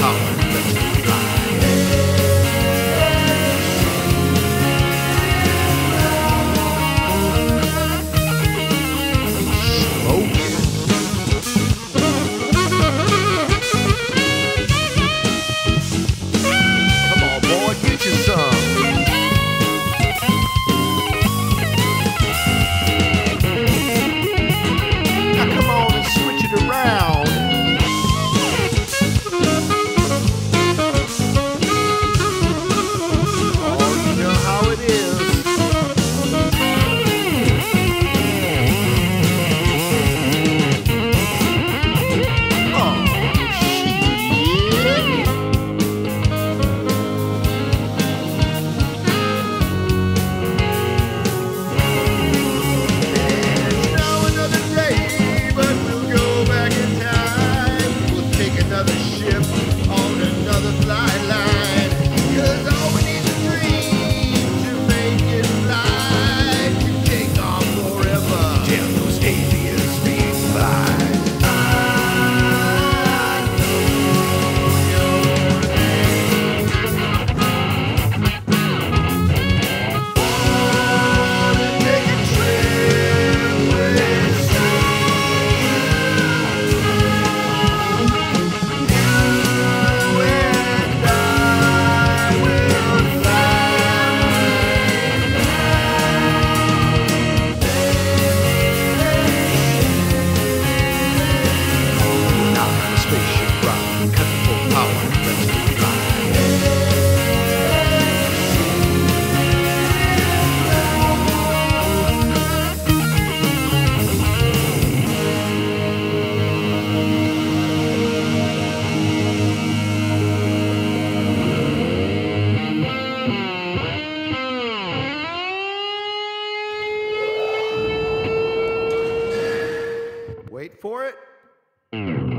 Come on, boy, get your son. For it. Mm.